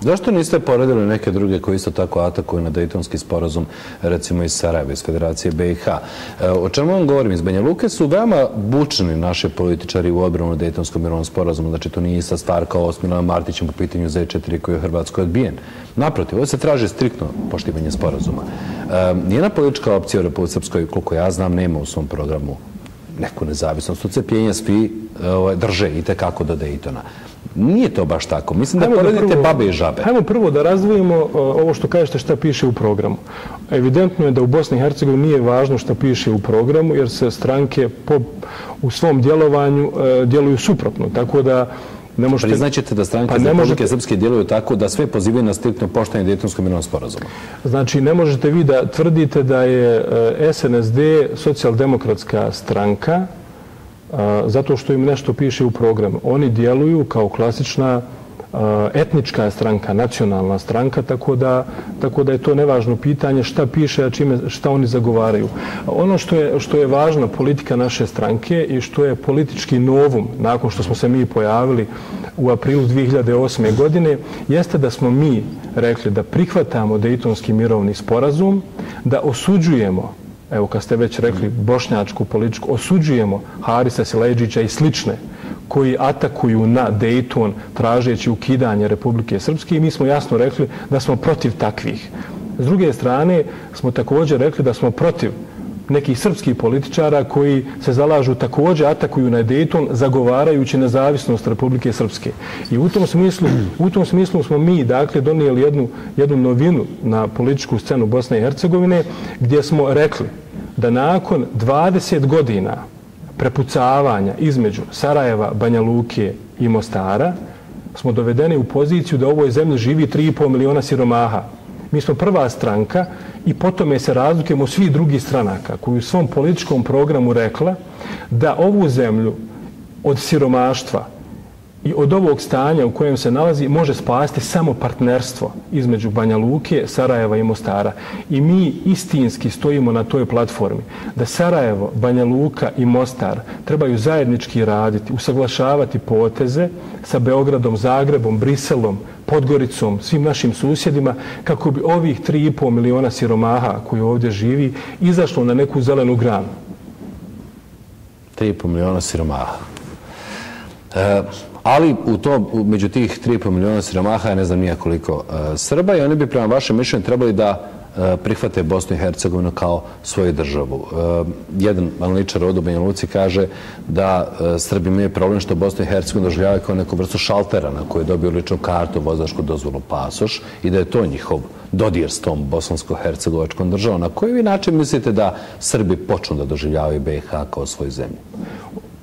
Zašto niste poredili neke druge koji isto tako atakuju na Dejtonski sporazum, recimo iz Sarajeva, iz Federacije BiH? E, o čemu vam govorim? Iz Banja Luke su veoma bučni naše političari u odbranu Dejtonskom mirovnom sporazumu. Znači, to nije ista stvar kao s Milanom Martićem po pitanju Z4 koji je u Hrvatskoj odbijen. Naprotiv, ovo se traži striktno poštivanje sporazuma. E, Nijena politička opcija u Republike Srpskoj, koliko ja znam, nema u svom programu neku nezavisnost. Ucepljenja svi e, ovaj, drže i tekako do Dejtona. Nije to baš tako. Mislim da poredite babe i žabe. Hajmo prvo da razdvojimo uh, ovo što kažete šta piše u programu. Evidentno je da u Bosni i Hercegovini nije važno šta piše u programu, jer se stranke po, u svom djelovanju uh, djeluju suprotno. Tako da ne možete... Priznaćete da stranke pa za Republike Srpske djeluju tako da sve pozivaju na striktno poštanje djetonskog mirovnog sporazuma? Znači, ne možete vi da tvrdite da je uh, SNSD socijaldemokratska stranka, zato što im nešto piše u programu. Oni djeluju kao klasična etnička stranka, nacionalna stranka, tako da, tako da je to nevažno pitanje šta piše, a čime, šta oni zagovaraju. Ono što je, što je važna politika naše stranke i što je politički novum, nakon što smo se mi pojavili u aprilu 2008. godine, jeste da smo mi rekli da prihvatamo Dejtonski mirovni sporazum, da osuđujemo evo kad ste već rekli, bošnjačku političku, osuđujemo Harisa Sileđića i slične koji atakuju na Dayton tražeći ukidanje Republike Srpske i mi smo jasno rekli da smo protiv takvih. S druge strane smo također rekli da smo protiv nekih srpskih političara koji se zalažu također atakuju na Dayton zagovarajući nezavisnost Republike Srpske. I u tom smislu, u tom smislu smo mi dakle donijeli jednu, jednu novinu na političku scenu Bosne i Hercegovine gdje smo rekli da nakon 20 godina prepucavanja između Sarajeva, Banja Luke i Mostara smo dovedeni u poziciju da u ovoj zemlji živi 3,5 miliona siromaha. Mi smo prva stranka i potom se razlikujemo svi drugi stranaka koji u svom političkom programu rekla da ovu zemlju od siromaštva I od ovog stanja u kojem se nalazi može spasti samo partnerstvo između Banja Luke, Sarajeva i Mostara. I mi istinski stojimo na toj platformi da Sarajevo, Banja Luka i Mostar trebaju zajednički raditi, usaglašavati poteze sa Beogradom, Zagrebom, Briselom, Podgoricom, svim našim susjedima, kako bi ovih 3,5 miliona siromaha koji ovdje živi izašlo na neku zelenu granu. 3,5 miliona siromaha. E, ali u to, među tih 3,5 miliona siromaha je ne znam nije koliko e, Srba i oni bi prema vašem mišljenju trebali da e, prihvate Bosnu i Hercegovinu kao svoju državu. E, jedan analitičar od Banja Luci kaže da e, Srbi imaju problem što Bosnu i Hercegovinu doživljavaju kao neku vrstu šaltera na kojoj dobiju ličnu kartu, vozačku dozvolu, pasoš i da je to njihov dodir s tom bosansko-hercegovačkom državom. Na koji vi način mislite da Srbi počnu da doživljavaju BiH kao svoju zemlju?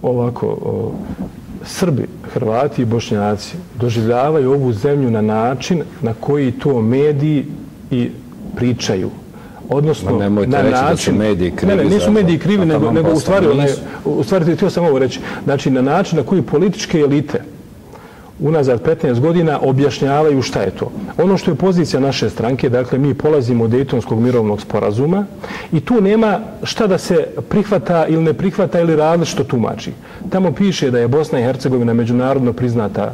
Ovako, Srbi, Hrvati i Bošnjaci doživljavaju ovu zemlju na način na koji to mediji i pričaju. Odnosno, Ma nemojte na reći način, da su mediji krivi. Ne, ne, nisu mediji krivi, nego, nego u stvari, u stvari, htio sam ovo reći, znači na način na koji političke elite, unazad 15 godina objašnjavaju šta je to. Ono što je pozicija naše stranke, dakle mi polazimo od Dejtonskog mirovnog sporazuma i tu nema šta da se prihvata ili ne prihvata ili različito tumači. Tamo piše da je Bosna i Hercegovina međunarodno priznata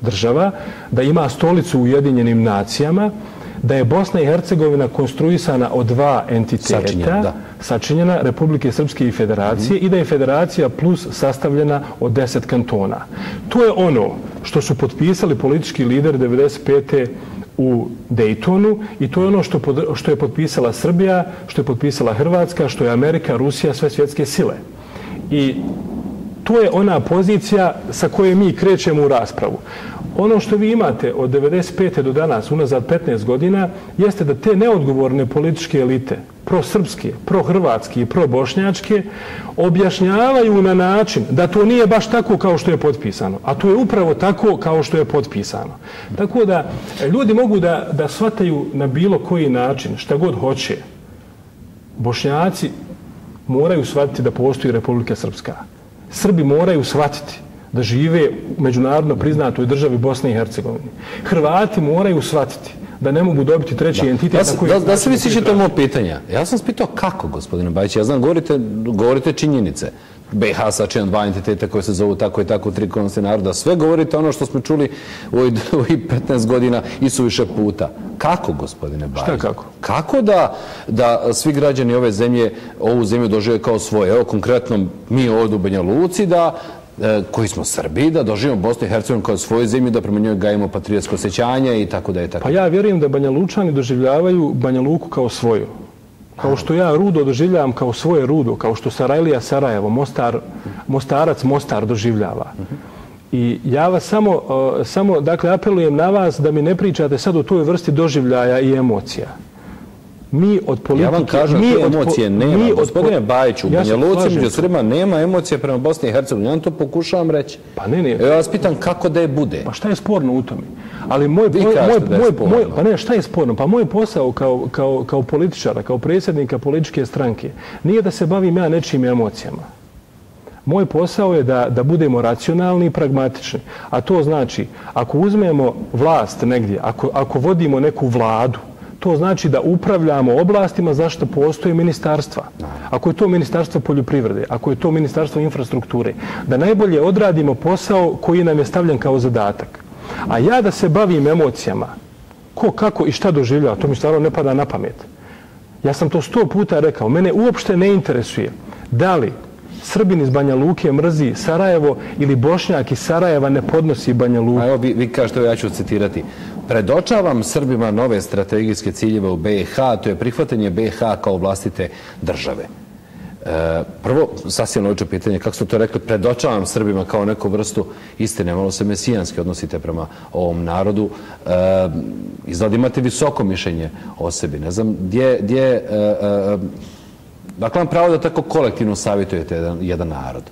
država, da ima stolicu u Ujedinjenim nacijama, da je Bosna i Hercegovina konstruisana od dva entiteta, sačinjena, sačinjena Republike Srpske i Federacije mm i da je Federacija plus sastavljena od deset kantona. To je ono što su potpisali politički lider 95. u Daytonu i to je ono što, pod, što je potpisala Srbija, što je potpisala Hrvatska, što je Amerika, Rusija, sve svjetske sile. I to je ona pozicija sa koje mi krećemo u raspravu. Ono što vi imate od 95. do danas, unazad 15 godina, jeste da te neodgovorne političke elite, prosrpske, prohrvatske i probošnjačke, objašnjavaju na način da to nije baš tako kao što je potpisano. A to je upravo tako kao što je potpisano. Tako da e, ljudi mogu da, da shvataju na bilo koji način, šta god hoće. Bošnjaci moraju shvatiti da postoji Republika Srpska. Srbi moraju shvatiti da žive u međunarodno priznatoj državi Bosne i Hercegovine. Hrvati moraju shvatiti da ne mogu dobiti treći entitet. Da, da, da se vi sjećate moj pitanja. Ja sam spitao kako, gospodine Bajić. Ja znam, govorite, govorite činjenice. BiH sačinjena dva entiteta koje se zovu tako i tako tri konsti naroda. Sve govorite ono što smo čuli u ovih 15 godina i su više puta. Kako, gospodine Bajić? Šta kako? Kako da, da svi građani ove zemlje ovu zemlju dožive kao svoje? Evo, konkretno, mi ovdje u Banja Luci, da E, koji smo Srbi, da doživimo Bosnu i Hercegovinu kao svoju zemlju, da prema njoj gajimo patriotsko osjećanje i tako da je tako. Pa ja vjerujem da Banja Lučani doživljavaju Banja Luku kao svoju. Kao što ja Rudo doživljavam kao svoje Rudo, kao što Sarajlija Sarajevo, Mostar, Mostarac Mostar doživljava. I ja vas samo, e, samo dakle, apelujem na vas da mi ne pričate sad o toj vrsti doživljaja i emocija mi od politike... Ja vam kažem, mi te emocije od, nema. Mi Gospodine od, Bajiću, u ja Banja Luci, među Srbima, nema emocije prema Bosni i Hercegovini. Ja vam to pokušavam reći. Pa ne, ne. Ja vas pitam kako da je bude. Pa šta je sporno u tome? Ali moj, Vi moj, moj, moj, moj, pa ne, šta je sporno? Pa moj posao kao, kao, kao političara, kao predsjednika političke stranke, nije da se bavim ja nečim emocijama. Moj posao je da, da budemo racionalni i pragmatični. A to znači, ako uzmemo vlast negdje, ako, ako vodimo neku vladu, to znači da upravljamo oblastima zašto postoje ministarstva. Ako je to ministarstvo poljoprivrede, ako je to ministarstvo infrastrukture, da najbolje odradimo posao koji nam je stavljen kao zadatak. A ja da se bavim emocijama, ko, kako i šta doživljava, to mi stvarno ne pada na pamet. Ja sam to sto puta rekao, mene uopšte ne interesuje da li Srbin iz Banja Luke mrzi Sarajevo ili Bošnjak iz Sarajeva ne podnosi Banja Luku. A evo vi, vi kažete, ja ću citirati. Predočavam Srbima nove strategijske ciljeve u BiH, to je prihvatanje BiH kao vlastite države. E, prvo, sasvim logično pitanje, kako ste to rekli, predočavam Srbima kao neku vrstu istine, malo se mesijanski odnosite prema ovom narodu. E, izgleda imate visoko mišljenje o sebi. Ne znam, gdje, gdje e, e, dakle vam pravo da tako kolektivno savjetujete jedan, jedan narod?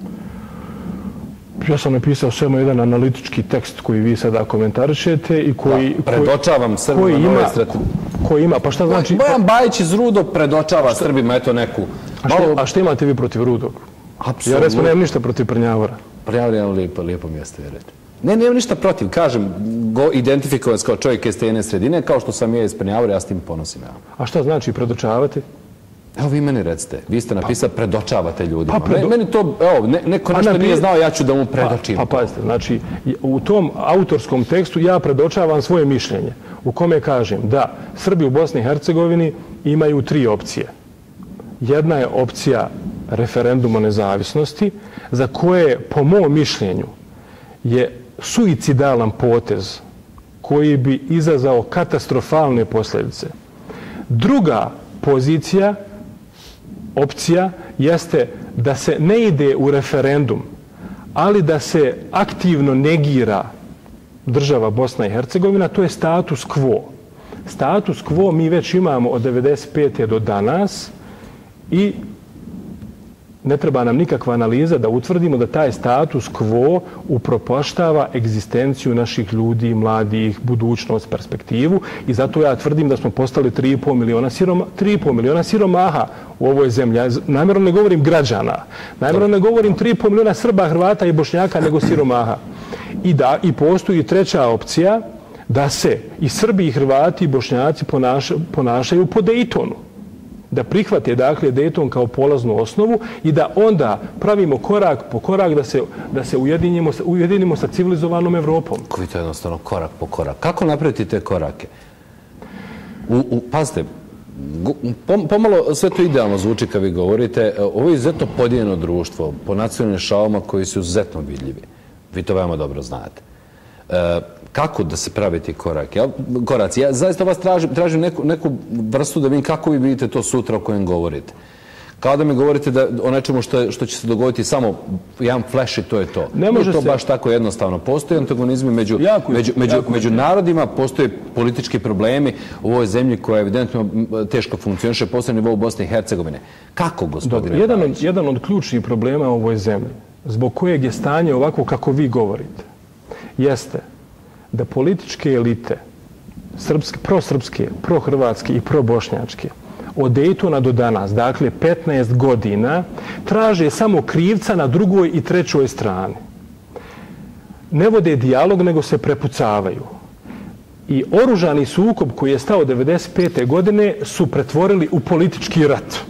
ja sam napisao samo jedan analitički tekst koji vi sada komentarišete i koji... Da, predočavam Srbima koji ima, koji ima, pa šta znači... Bojan Bajić iz Rudo predočava šta, Srbima, eto neku... A šta, malo... a šta imate vi protiv Rudog? Apsolutno. Ja recimo nemam ništa protiv Prnjavora. Prnjavor je lijepo, lijepo mjesto, je reći. Ne, nemam ništa protiv, kažem, go identifikovac kao čovjek iz te jedne sredine, kao što sam ja iz Prnjavora, ja s tim ponosim. Ja. A šta znači predočavati? Evo vi meni recite, vi ste napisali, pa, predočavate ljudima. Pa predo... Meni to, evo, ne, neko pa nešto nije znao, ja ću da mu predočim. Pa, pa pazite, znači, u tom autorskom tekstu ja predočavam svoje mišljenje, u kome kažem da Srbi u Bosni i Hercegovini imaju tri opcije. Jedna je opcija referenduma nezavisnosti, za koje, po mom mišljenju, je suicidalan potez koji bi izazao katastrofalne posljedice. Druga pozicija opcija jeste da se ne ide u referendum, ali da se aktivno negira država Bosna i Hercegovina, to je status quo. Status quo mi već imamo od 95. do danas i ne treba nam nikakva analiza da utvrdimo da taj status quo upropaštava egzistenciju naših ljudi, mladih, budućnost, perspektivu i zato ja tvrdim da smo postali 3,5 miliona, siroma, 3,5 miliona siromaha u ovoj zemlji. Ja namjerno ne govorim građana, namjerno ne govorim 3,5 miliona Srba, Hrvata i Bošnjaka, nego siromaha. I da, i postoji treća opcija da se i Srbi, i Hrvati, i Bošnjaci ponašaju po Dejtonu da prihvate dakle Dayton kao polaznu osnovu i da onda pravimo korak po korak da se da se ujedinimo ujedinimo sa civilizovanom Evropom. Koji to je jednostavno korak po korak. Kako napraviti te korake? U, u, pazite, pomalo sve to idealno zvuči kad vi govorite. E, ovo je izuzetno podijeno društvo po nacionalnim šalama koji su izuzetno vidljivi. Vi to veoma dobro znate. E, kako da se pravi ti korak, ja, koraci. Ja zaista vas tražim, tražim neku, neku vrstu da vidim kako vi vidite to sutra o kojem govorite. Kao da mi govorite da o nečemu što, je, što će se dogoditi samo jedan flash i to je to. Ne može to se... baš tako jednostavno. Postoje antagonizmi među, jako, među, među, jako, među narodima, postoje politički problemi u ovoj zemlji koja evidentno teško funkcioniše, posebno nivou Bosne i Hercegovine. Kako, gospodine Dobro, jedan, od, jedan od ključnih problema u ovoj zemlji, zbog kojeg je stanje ovako kako vi govorite, jeste da političke elite, srpske, prosrpske, prohrvatske i probošnjačke, od Dejtona do danas, dakle 15 godina, traže samo krivca na drugoj i trećoj strani. Ne vode dijalog, nego se prepucavaju. I oružani sukob koji je stao 95. godine su pretvorili u politički rat.